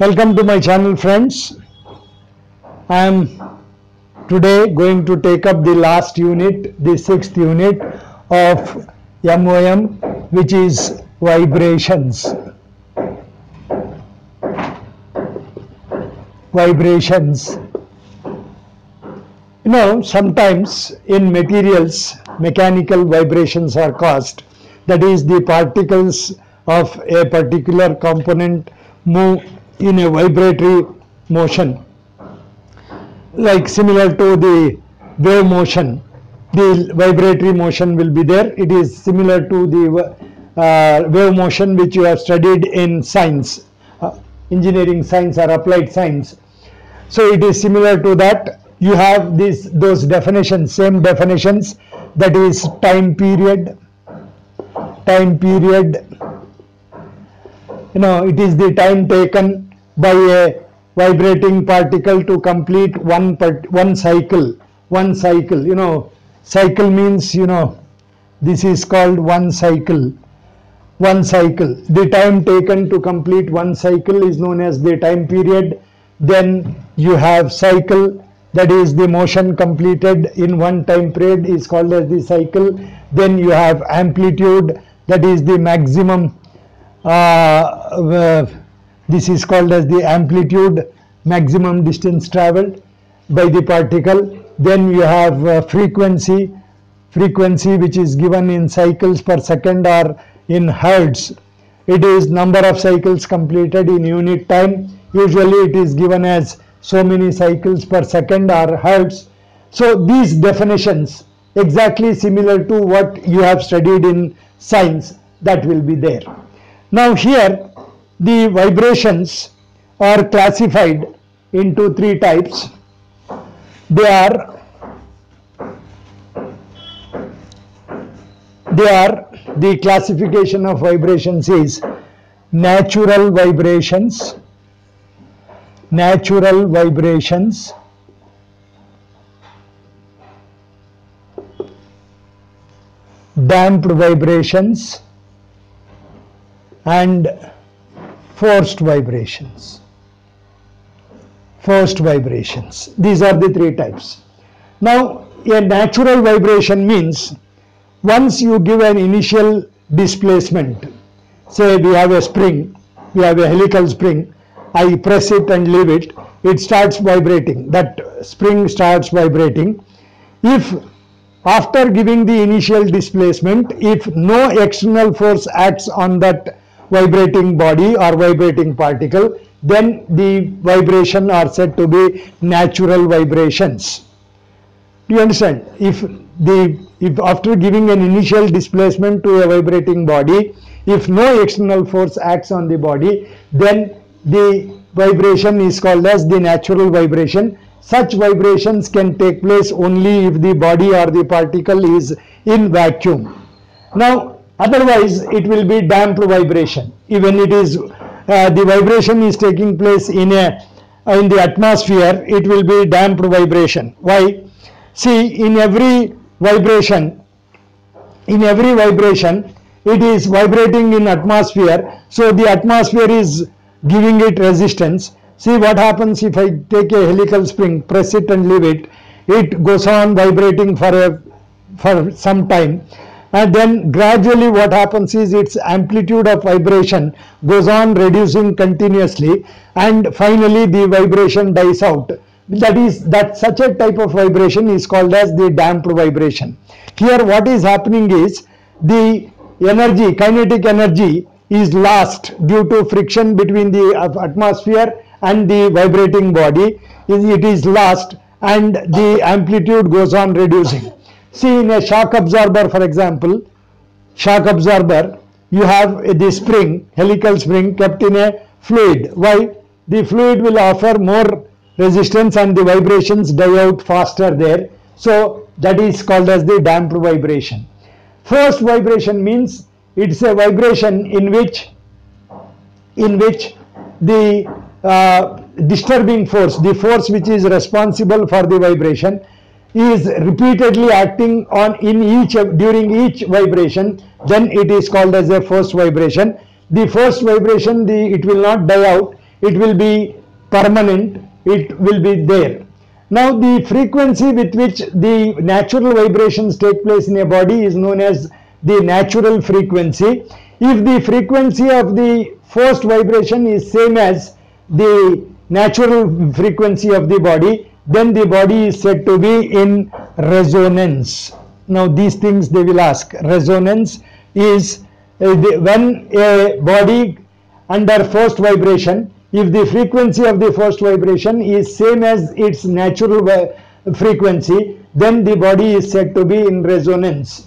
Welcome to my channel friends. I am today going to take up the last unit, the sixth unit of MOM which is vibrations. Vibrations. You know, sometimes in materials, mechanical vibrations are caused. That is, the particles of a particular component move in a vibratory motion, like similar to the wave motion. The vibratory motion will be there. It is similar to the uh, wave motion which you have studied in science, uh, engineering science or applied science. So it is similar to that. You have these those definitions, same definitions. That is time period, time period. You know, it is the time taken by a vibrating particle to complete one part, one cycle. One cycle. You know, cycle means you know, this is called one cycle. One cycle. The time taken to complete one cycle is known as the time period. Then you have cycle that is the motion completed in one time period is called as the cycle then you have amplitude that is the maximum uh, uh, this is called as the amplitude maximum distance traveled by the particle then you have uh, frequency frequency which is given in cycles per second or in hertz it is number of cycles completed in unit time usually it is given as so many cycles per second or hertz. So these definitions exactly similar to what you have studied in science that will be there. Now here the vibrations are classified into three types. They are they are the classification of vibrations is natural vibrations natural vibrations damped vibrations and forced vibrations forced vibrations these are the three types now a natural vibration means once you give an initial displacement say we have a spring we have a helical spring I press it and leave it, it starts vibrating. That spring starts vibrating. If after giving the initial displacement, if no external force acts on that vibrating body or vibrating particle, then the vibration are said to be natural vibrations. Do you understand? If the if after giving an initial displacement to a vibrating body, if no external force acts on the body, then the vibration is called as the natural vibration. Such vibrations can take place only if the body or the particle is in vacuum. Now, otherwise it will be damped vibration. Even it is uh, the vibration is taking place in a in the atmosphere, it will be damped vibration. Why? See, in every vibration, in every vibration, it is vibrating in atmosphere. So the atmosphere is giving it resistance. See what happens if I take a helical spring, press it and leave it, it goes on vibrating for a for some time and then gradually what happens is its amplitude of vibration goes on reducing continuously. And finally the vibration dies out. That is that such a type of vibration is called as the damped vibration. Here what is happening is the energy kinetic energy is lost due to friction between the atmosphere and the vibrating body. It is lost and the amplitude goes on reducing see in a shock absorber for example shock absorber you have the spring helical spring kept in a fluid. Why? The fluid will offer more resistance and the vibrations die out faster there. So that is called as the damped vibration. Forced vibration means it's a vibration in which in which the uh, disturbing force the force which is responsible for the vibration is repeatedly acting on in each during each vibration then it is called as a forced vibration the forced vibration the it will not die out it will be permanent, it will be there. Now the frequency with which the natural vibrations take place in a body is known as the natural frequency. If the frequency of the forced vibration is same as the natural frequency of the body, then the body is said to be in resonance. Now these things they will ask. Resonance is uh, the, when a body under forced vibration, if the frequency of the forced vibration is same as its natural frequency, then the body is said to be in resonance.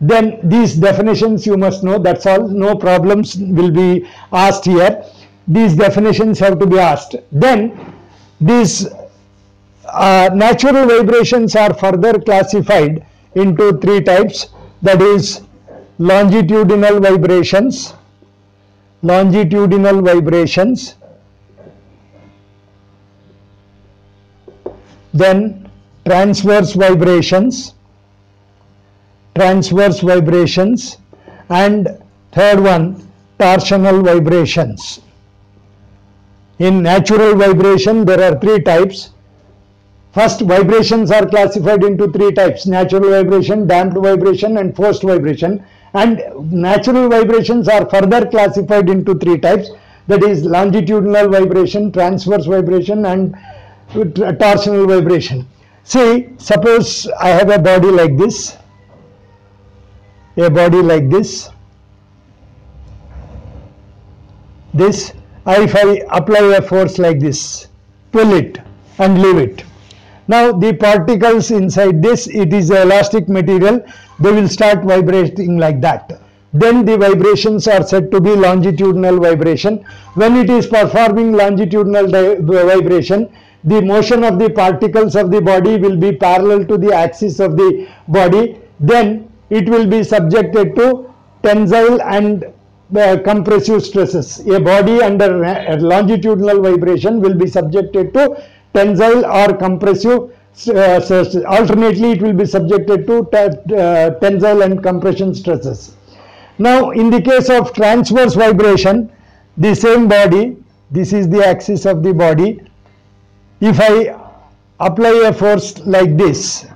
Then these definitions you must know, that's all, no problems will be asked here. These definitions have to be asked. Then these uh, natural vibrations are further classified into three types. That is longitudinal vibrations longitudinal vibrations then transverse vibrations transverse vibrations and third one torsional vibrations. In natural vibration there are three types First, vibrations are classified into three types, natural vibration, damped vibration and forced vibration. And natural vibrations are further classified into three types, that is longitudinal vibration, transverse vibration and torsional vibration. See, suppose I have a body like this, a body like this, this, if I apply a force like this, pull it and leave it now the particles inside this, it is elastic material, they will start vibrating like that. Then the vibrations are said to be longitudinal vibration. When it is performing longitudinal vibration, the motion of the particles of the body will be parallel to the axis of the body. Then it will be subjected to tensile and uh, compressive stresses. A body under uh, longitudinal vibration will be subjected to tensile or compressive uh, alternately it will be subjected to uh, tensile and compression stresses. Now in the case of transverse vibration the same body this is the axis of the body if I apply a force like this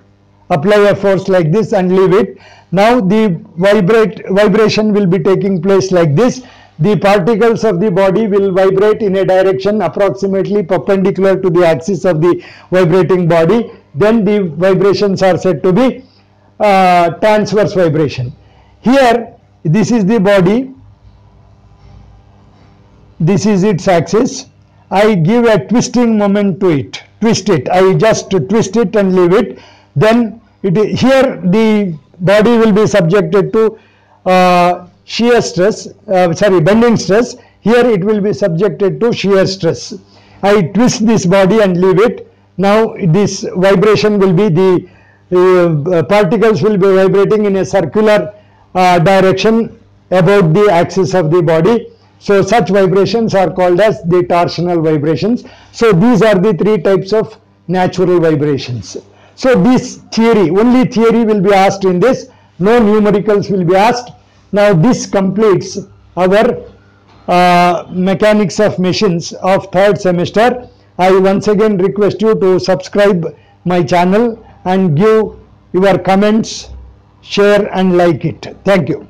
apply a force like this and leave it now the vibrate vibration will be taking place like this the particles of the body will vibrate in a direction approximately perpendicular to the axis of the vibrating body. Then the vibrations are said to be uh, transverse vibration. Here this is the body. This is its axis. I give a twisting moment to it. Twist it. I just twist it and leave it. Then it here the body will be subjected to uh, shear stress, uh, sorry, bending stress, here it will be subjected to shear stress. I twist this body and leave it. Now this vibration will be the uh, particles will be vibrating in a circular uh, direction about the axis of the body. So such vibrations are called as the torsional vibrations. So these are the three types of natural vibrations. So this theory, only theory will be asked in this, no numericals will be asked. Now this completes our uh, mechanics of machines of third semester. I once again request you to subscribe my channel and give your comments, share and like it. Thank you.